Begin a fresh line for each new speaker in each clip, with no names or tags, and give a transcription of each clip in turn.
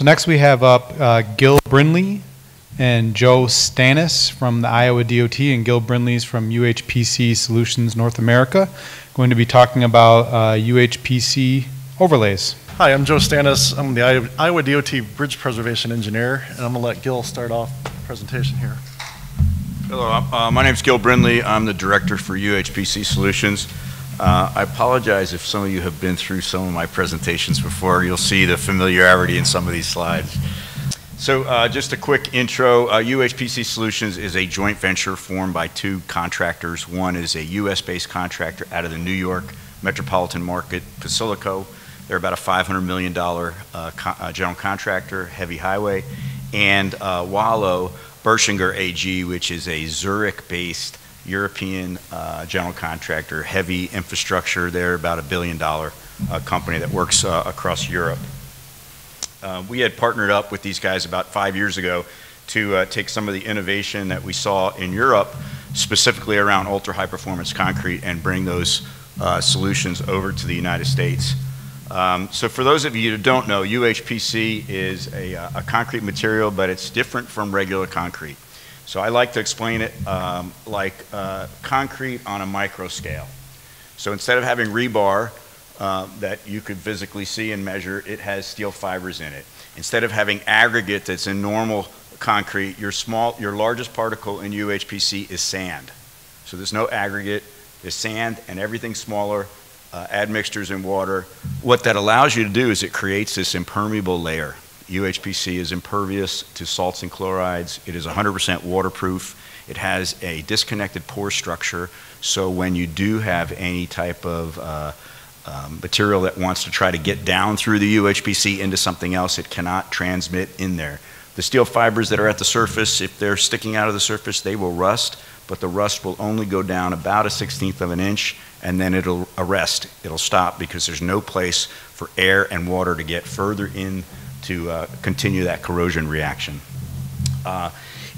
So next we have up uh, Gil Brindley and Joe Stanis from the Iowa DOT, and Gil Brindley's from UHPC Solutions North America, going to be talking about uh, UHPC overlays.
Hi, I'm Joe Stanis. I'm the Iowa- Iowa DOT Bridge Preservation Engineer, and I'm going to let Gil start off the presentation here.
Hello, uh, my is Gil Brindley. I'm the director for UHPC Solutions. Uh, I apologize if some of you have been through some of my presentations before. You'll see the familiarity in some of these slides. So uh, just a quick intro. Uh, UHPC Solutions is a joint venture formed by two contractors. One is a U.S.-based contractor out of the New York metropolitan market, Basilico. They're about a $500 million uh, uh, general contractor, heavy highway. And uh, Walo Bertschinger AG, which is a Zurich-based European uh, general contractor, heavy infrastructure. They're about a billion dollar uh, company that works uh, across Europe. Uh, we had partnered up with these guys about five years ago to uh, take some of the innovation that we saw in Europe, specifically around ultra high performance concrete, and bring those uh, solutions over to the United States. Um, so, for those of you who don't know, UHPC is a, a concrete material, but it's different from regular concrete. So, I like to explain it um, like uh, concrete on a micro scale. So, instead of having rebar, uh, that you could physically see and measure, it has steel fibers in it. Instead of having aggregate that's in normal concrete, your small, your largest particle in UHPC is sand. So there's no aggregate, there's sand and everything smaller, uh, admixtures in water. What that allows you to do is it creates this impermeable layer. UHPC is impervious to salts and chlorides. It is 100% waterproof. It has a disconnected pore structure, so when you do have any type of uh, um, material that wants to try to get down through the UHPC into something else, it cannot transmit in there. The steel fibers that are at the surface, if they're sticking out of the surface, they will rust, but the rust will only go down about a sixteenth of an inch, and then it'll arrest. It'll stop because there's no place for air and water to get further in to uh, continue that corrosion reaction. Uh,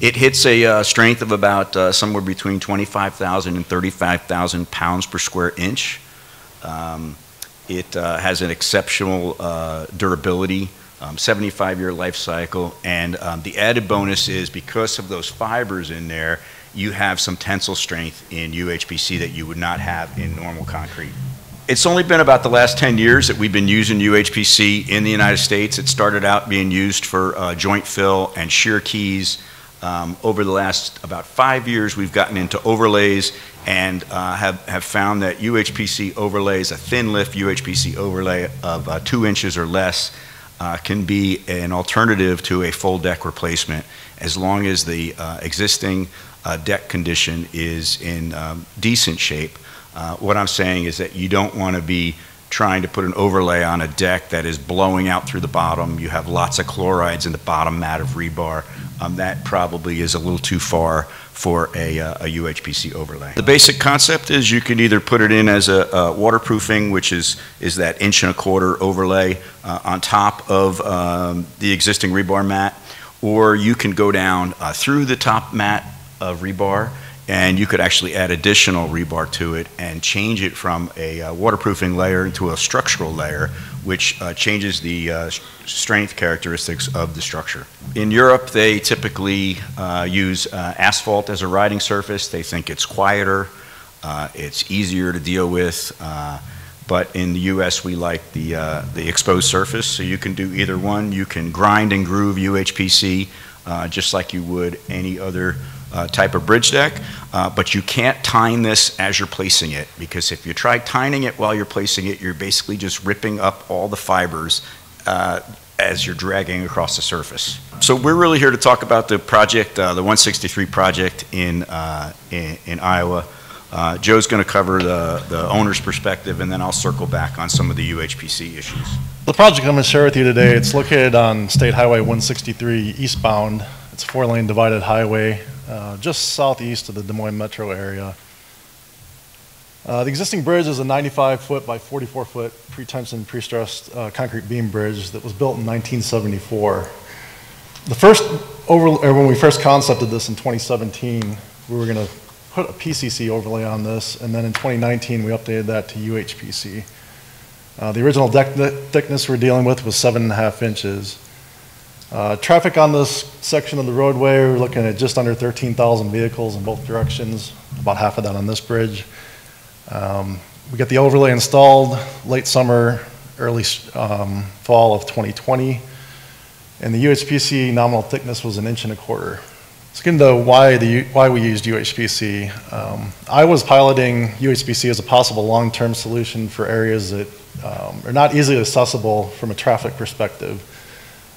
it hits a uh, strength of about uh, somewhere between 25,000 and 35,000 pounds per square inch. Um, it uh, has an exceptional uh, durability, 75-year life cycle, and um, the added bonus is because of those fibers in there, you have some tensile strength in UHPC that you would not have in normal concrete. It's only been about the last 10 years that we've been using UHPC in the United States. It started out being used for uh, joint fill and shear keys. Um, over the last about five years, we've gotten into overlays and uh, have, have found that UHPC overlays, a thin lift UHPC overlay of uh, two inches or less, uh, can be an alternative to a full deck replacement as long as the uh, existing uh, deck condition is in um, decent shape. Uh, what I'm saying is that you don't want to be trying to put an overlay on a deck that is blowing out through the bottom. You have lots of chlorides in the bottom mat of rebar. Um, that probably is a little too far for a, uh, a, UHPC overlay. The basic concept is you can either put it in as a, a waterproofing, which is, is that inch and a quarter overlay uh, on top of um, the existing rebar mat, or you can go down uh, through the top mat of rebar and you could actually add additional rebar to it and change it from a uh, waterproofing layer into a structural layer, which uh, changes the uh, strength characteristics of the structure. In Europe, they typically uh, use uh, asphalt as a riding surface. They think it's quieter, uh, it's easier to deal with. but in the U.S., we like the, the exposed surface, so you can do either one. You can grind and groove UHPC just like you would any other uh, type of bridge deck, uh, but you can't tine this as you're placing it because if you try tining it while you're placing it, you're basically just ripping up all the fibers uh, as you're dragging across the surface. So we're really here to talk about the project, uh, the 163 project in, uh, in, in, Iowa. Uh, Joe's going to cover the, the owner's perspective, and then I'll circle back on some of the UHPC issues.
The project I'm going to share with you today, it's located on State Highway 163 eastbound. It's a four-lane divided highway uh, just southeast of the Des Moines metro area. Uh, the existing bridge is a 95 foot by 44 foot pre-tension, pre-stressed uh, concrete beam bridge that was built in 1974. The first over, when we first concepted this in 2017, we were going to put a PCC overlay on this, and then in 2019 we updated that to UHPC. Uh, the original deck thickness we're dealing with was seven and a half inches. Uh, Traffic on this section of the roadway, we're looking at just under 13,000 vehicles in both directions, about half of that on this bridge. Um, We got the overlay installed late summer, early um, fall of 2020, and the UHPC nominal thickness was an inch and a quarter. Let's get into why the, why we used UHPC. Um, I was piloting UHPC as a possible long-term solution for areas that um, are not easily accessible from a traffic perspective,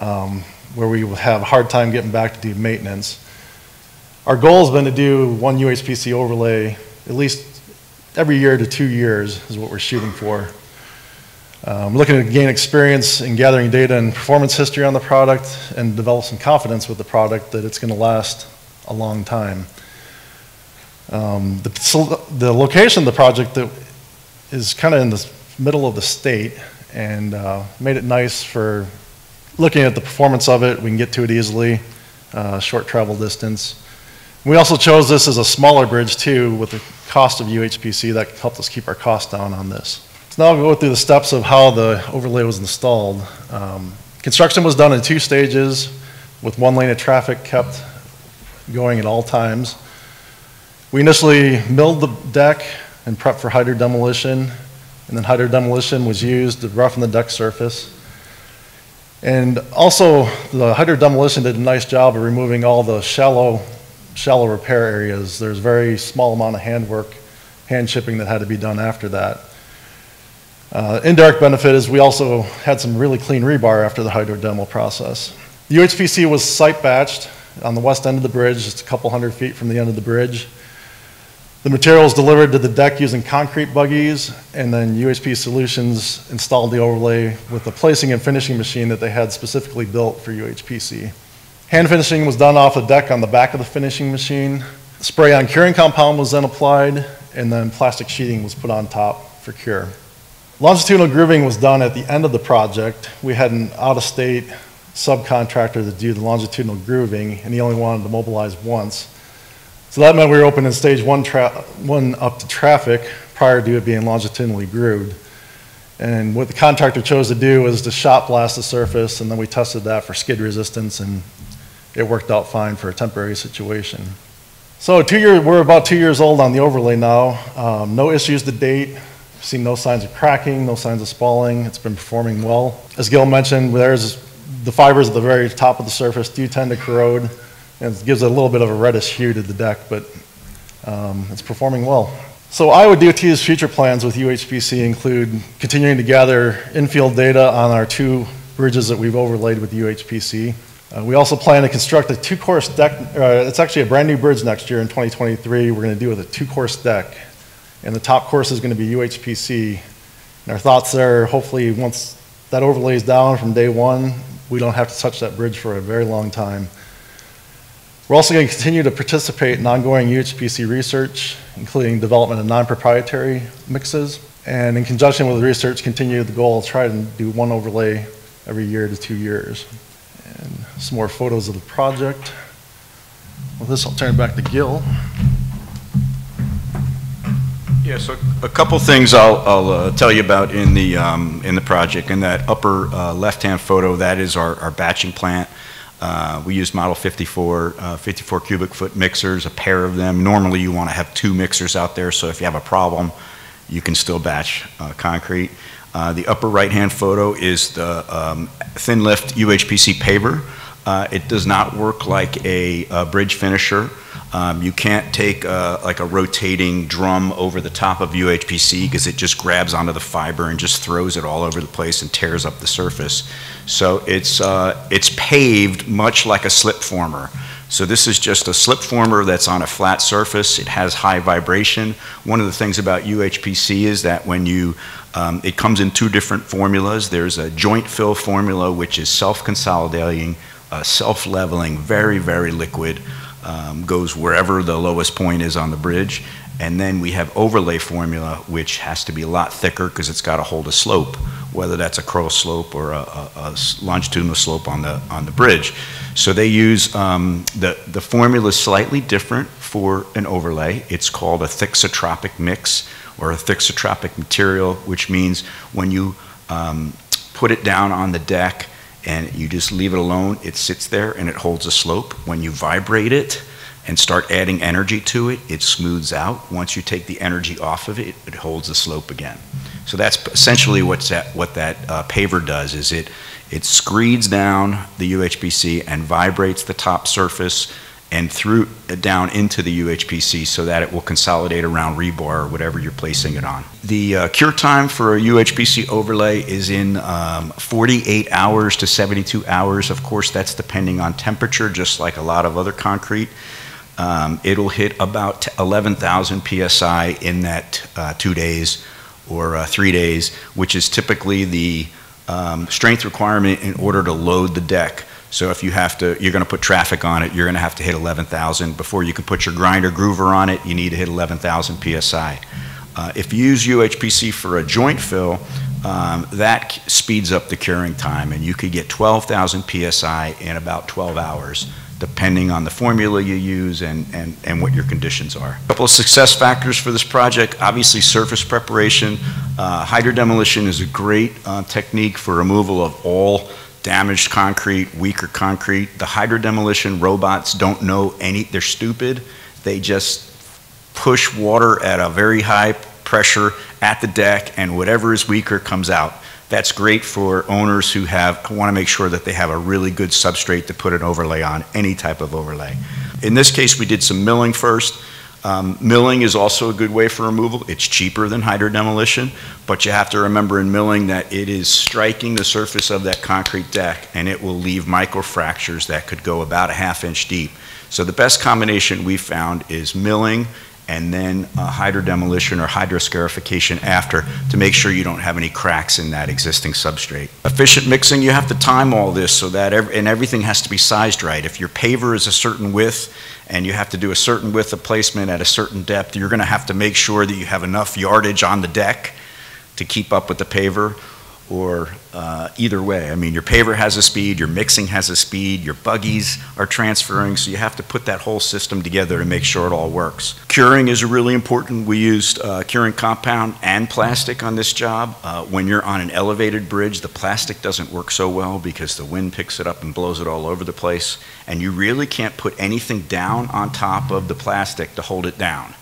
um, where we have a hard time getting back to do maintenance. Our goal has been to do one UHPC overlay at least every year to two years is what we're shooting for. Um, we're looking to gain experience in gathering data and performance history on the product and develop some confidence with the product that it's going to last a long time. Um, the, so the location of the project that is kind of in the middle of the state and uh, made it nice for looking at the performance of it. We can get to it easily, uh, short travel distance. We also chose this as a smaller bridge too with the cost of UHPC that helped us keep our costs down on this. So now I'll go through the steps of how the overlay was installed. Um, construction was done in two stages with one lane of traffic kept going at all times. We initially milled the deck and prepped for hydro demolition, and then hydro demolition was used to roughen the deck surface. And also, the hydro demolition did a nice job of removing all the shallow, shallow repair areas. There's very small amount of handwork, hand chipping that had to be done after that. Uh, indirect benefit is we also had some really clean rebar after the hydro demo process. The UHPC was site batched on the west end of the bridge, just a couple hundred feet from the end of the bridge. The material was delivered to the deck using concrete buggies, and then UHP Solutions installed the overlay with a placing and finishing machine that they had specifically built for UHPC. Hand finishing was done off the deck on the back of the finishing machine. Spray on curing compound was then applied, and then plastic sheeting was put on top for cure. Longitudinal grooving was done at the end of the project. We had an out-of-state subcontractor to do the longitudinal grooving, and he only wanted to mobilize once. So that meant we were opening stage one, one up to traffic prior to it being longitudinally grooved. And what the contractor chose to do was to shot blast the surface, and then we tested that for skid resistance, and it worked out fine for a temporary situation. So two year, we're about two years old on the overlay now. Um, no issues to date. Seen no signs of cracking, no signs of spalling. It's been performing well. As Gil mentioned, there's the fibers at the very top of the surface do tend to corrode, and it gives a little bit of a reddish hue to the deck, but um, it's performing well. So Iowa DOT's future plans with UHPC include continuing to gather infield data on our two bridges that we've overlaid with UHPC. Uh, we also plan to construct a two-course deck. Uh, it's actually a brand new bridge next year in 2023. We're going to do with a two-course deck, and the top course is going to be UHPC. And our thoughts there, hopefully, once that overlays down from day one, we don't have to touch that bridge for a very long time. We're also going to continue to participate in ongoing UHPC research, including development of non-proprietary mixes, and in conjunction with the research, continue the goal of trying to do one overlay every year to two years. And some more photos of the project. With this, I'll turn it back to Gil.
Yeah, so a couple things I'll, I'll uh, tell you about in the, um, in the project. In that upper uh, left-hand photo, that is our, our batching plant. Uh, we use Model 54, uh, 54 cubic foot mixers, a pair of them. Normally, you want to have two mixers out there, so if you have a problem, you can still batch uh, concrete. Uh, the upper right-hand photo is the um, thin lift UHPC paver. Uh, it does not work like a, a bridge finisher. Um, you can't take a, like a rotating drum over the top of UHPC because it just grabs onto the fiber and just throws it all over the place and tears up the surface. So it's, uh, it's paved much like a slip former. So this is just a slip former that's on a flat surface. It has high vibration. One of the things about UHPC is that when you, um, it comes in two different formulas. There's a joint fill formula, which is self-consolidating, uh, self-leveling, very, very liquid um, goes wherever the lowest point is on the bridge. And then we have overlay formula, which has to be a lot thicker because it's got to hold a slope, whether that's a curl slope or a, a, a longitudinal slope on the, on the bridge. So they use, um, the, the formula is slightly different for an overlay. It's called a thixotropic mix or a thixotropic material, which means when you um, put it down on the deck, and you just leave it alone. It sits there and it holds a slope. When you vibrate it and start adding energy to it, it smooths out. Once you take the energy off of it, it holds the slope again. So that's essentially what's that, what that uh, paver does, is it, it screeds down the UHPC and vibrates the top surface and through, down into the UHPC so that it will consolidate around rebar or whatever you're placing it on. The uh, cure time for a UHPC overlay is in um, 48 hours to 72 hours. Of course, that's depending on temperature, just like a lot of other concrete. Um, it'll hit about 11,000 psi in that uh, two days or uh, three days, which is typically the um, strength requirement in order to load the deck. So if you have to, you're going to put traffic on it, you're going to have to hit 11,000. Before you can put your grinder groover on it, you need to hit 11,000 psi. Uh, if you use UHPC for a joint fill, um, that speeds up the curing time, and you could get 12,000 psi in about 12 hours, depending on the formula you use and, and, and what your conditions are. A couple of success factors for this project, obviously surface preparation. Uh, hydrodemolition is a great uh, technique for removal of all damaged concrete, weaker concrete. The hydro demolition robots don't know any, they're stupid. They just push water at a very high pressure at the deck, and whatever is weaker comes out. That's great for owners who have, want to make sure that they have a really good substrate to put an overlay on, any type of overlay. In this case, we did some milling first. Um, Milling is also a good way for removal. It's cheaper than hydrodemolition, but you have to remember in milling that it is striking the surface of that concrete deck, and it will leave microfractures that could go about a half inch deep. So the best combination we found is milling and then uh, hydrodemolition or hydroscarification after to make sure you don't have any cracks in that existing substrate. Efficient mixing, you have to time all this so that, ev- and everything has to be sized right. If your paver is a certain width and you have to do a certain width of placement at a certain depth, you're going to have to make sure that you have enough yardage on the deck to keep up with the paver or uh, either way. I mean, your paver has a speed, your mixing has a speed, your buggies are transferring, so you have to put that whole system together to make sure it all works. Curing is really important. We used uh, curing compound and plastic on this job. Uh, when you're on an elevated bridge, the plastic doesn't work so well because the wind picks it up and blows it all over the place, and you really can't put anything down on top of the plastic to hold it down.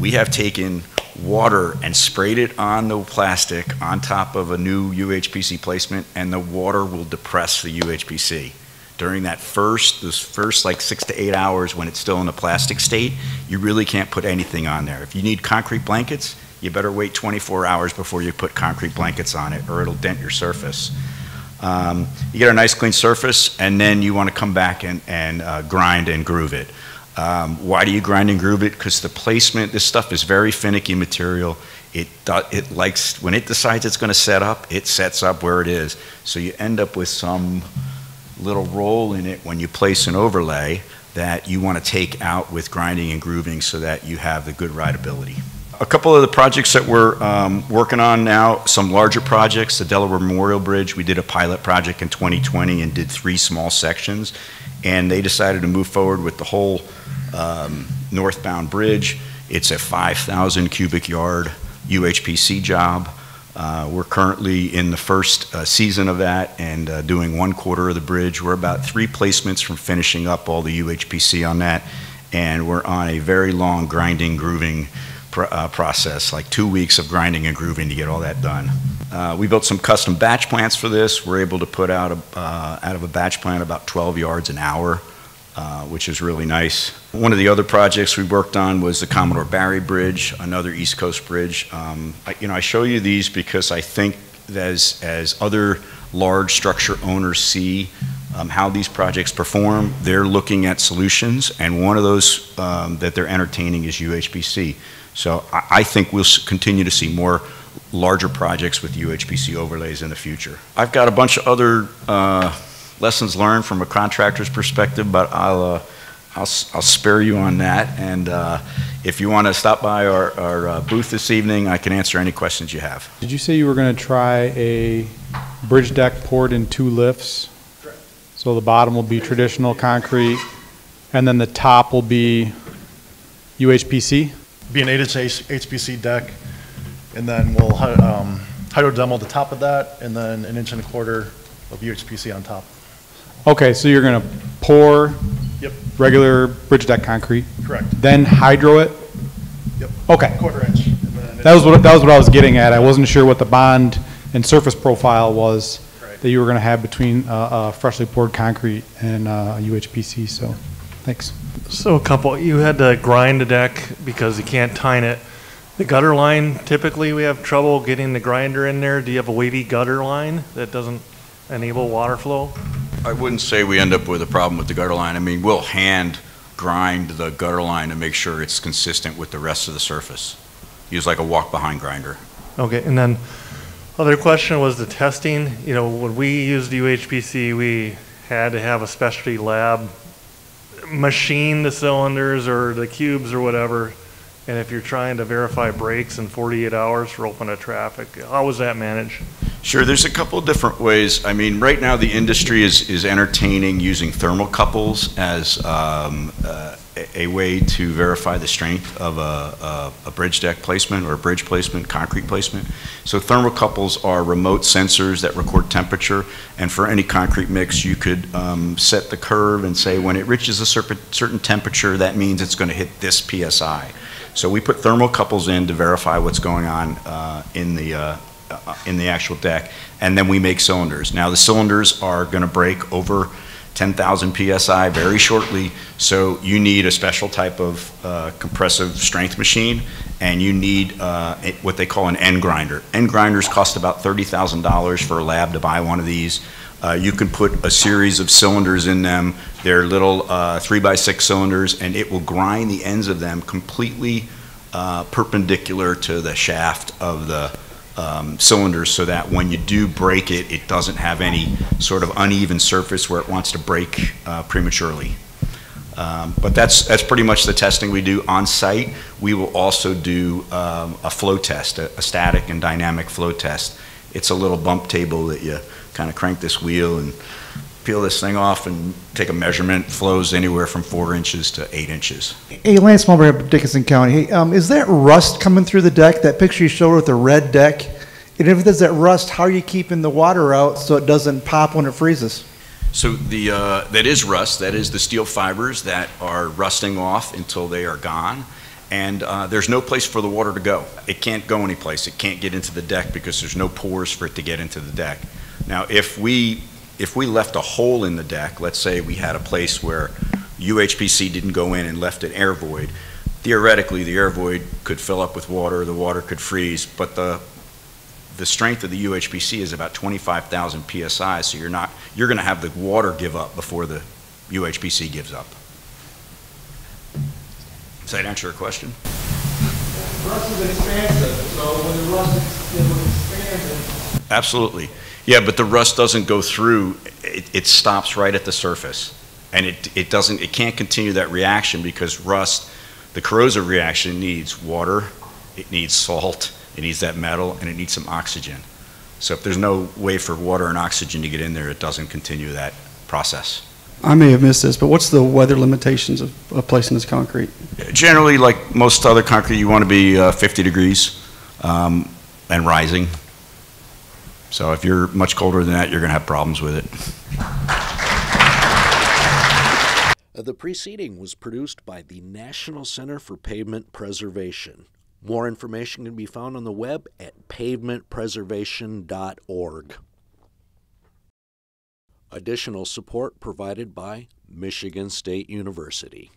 We have taken water and sprayed it on the plastic on top of a new UHPC placement, and the water will depress the UHPC. During that first, those first like six to eight hours when it's still in a plastic state, you really can't put anything on there. If you need concrete blankets, you better wait 24 hours before you put concrete blankets on it, or it'll dent your surface. Um, you get a nice clean surface, and then you want to come back and, and uh, grind and groove it. Um, why do you grind and groove it? Because the placement, this stuff is very finicky material. It, it likes, when it decides it's going to set up, it sets up where it is. So you end up with some little roll in it when you place an overlay that you want to take out with grinding and grooving so that you have the good rideability. A couple of the projects that we're um, working on now, some larger projects, the Delaware Memorial Bridge, we did a pilot project in 2020 and did three small sections. And they decided to move forward with the whole um, northbound bridge. It's a 5,000 cubic yard UHPC job. Uh, We're currently in the first uh, season of that and uh, doing one quarter of the bridge. We're about three placements from finishing up all the UHPC on that, and we're on a very long grinding, grooving pr- uh, process, like two weeks of grinding and grooving to get all that done. Uh, We built some custom batch plants for this. We're able to put out, a- uh, out of a batch plant about 12 yards an hour, uh, which is really nice. One of the other projects we worked on was the Commodore Barry Bridge, another East Coast bridge. Um, I- You know, I show you these because I think that as, as other large structure owners see um, how these projects perform, they're looking at solutions, and one of those um, that they're entertaining is UHPC. So I, I think we'll continue to see more larger projects with UHPC overlays in the future. I've got a bunch of other uh, lessons learned from a contractor's perspective, but I'll, uh, I'll, s- I'll spare you on that. And uh, if you want to stop by our, our uh, booth this evening, I can answer any questions you have.
Did you say you were going to try a bridge deck poured in two lifts? Correct. So the bottom will be traditional concrete, and then the top will be UHPC?
Be an eight-inch HPC deck, and then we'll hy- um, hydro demo the top of that, and then an inch and a quarter of UHPC on top.
Okay, so you're gonna pour
Yep,
regular bridge deck concrete,
correct.
then hydro it?
Yep.
Okay,
Quarter inch. and then
that was what, that was what I was getting at. I wasn't sure what the bond and surface profile was
Right.
that you were gonna have between, uh, uh, freshly poured concrete and, uh, UHPC, so, thanks.
So a couple, you had to grind the deck because you can't tine it. The gutter line, typically we have trouble getting the grinder in there. Do you have a wavy gutter line that doesn't enable water flow?
I wouldn't say we end up with a problem with the gutter line. I mean, we'll hand grind the gutter line to make sure it's consistent with the rest of the surface. Use like a walk-behind grinder.
Okay, and then other question was the testing. You know, when we used UHPC, we had to have a specialty lab machine the cylinders or the cubes or whatever. And if you're trying to verify breaks in 48 hours for open to traffic, how was that managed?
Sure, there's a couple of different ways. I mean, right now, the industry is, is entertaining using thermocouples as um, uh, a, way to verify the strength of a, a, a bridge deck placement or a bridge placement, concrete placement. So thermocouples are remote sensors that record temperature, and for any concrete mix, you could um, set the curve and say when it reaches a certain, certain temperature, that means it's going to hit this PSI. So we put thermocouples in to verify what's going on uh, in the uh, uh, in the actual deck, and then we make cylinders. Now, the cylinders are going to break over 10,000 PSI very shortly, so you need a special type of uh, compressive strength machine, and you need uh, what they call an end grinder. End grinders cost about $30,000 for a lab to buy one of these. Uh, You can put a series of cylinders in them. They're little uh, three-by-six cylinders, and it will grind the ends of them completely uh, perpendicular to the shaft of the um, cylinders so that when you do break it, it doesn't have any sort of uneven surface where it wants to break uh, prematurely. Um, But that's, that's pretty much the testing we do on site. We will also do um, a flow test, a a static and dynamic flow test. It's a little bump table that you kind of crank this wheel and peel this thing off and take a measurement, flows anywhere from four inches to eight inches.
Hey, Lance Mulberry, of Dickinson County. Hey, um, is that rust coming through the deck? That picture you showed with the red deck? And if there's that rust, how are you keeping the water out so it doesn't pop when it freezes?
So the, uh, that is rust, that is the steel fibers that are rusting off until they are gone. And uh, there's no place for the water to go. It can't go anyplace. It can't get into the deck because there's no pores for it to get into the deck. Now, if we, if we left a hole in the deck, let's say we had a place where UHPC didn't go in and left an air void, theoretically, the air void could fill up with water, the water could freeze, but the, the strength of the UHPC is about 25,000 PSI, so you're not, you're going to have the water give up before the UHPC gives up. Does that answer your question?
Rust is expansive, so when the rust expands,
Absolutely. Yeah, but the rust doesn't go through, it, it stops right at the surface. And it, it doesn't, it can't continue that reaction because rust, the corrosive reaction needs water, it needs salt, it needs that metal, and it needs some oxygen. So if there's no way for water and oxygen to get in there, it doesn't continue that process.
I may have missed this, but what's the weather limitations of, of placing this concrete?
Generally, like most other concrete, you want to be uh, 50 degrees um, and rising. So if you're much colder than that, you're going to have problems with it.
Uh, The preceding was produced by the National Center for Pavement Preservation. More information can be found on the web at pavementpreservation.org. Additional support provided by Michigan State University.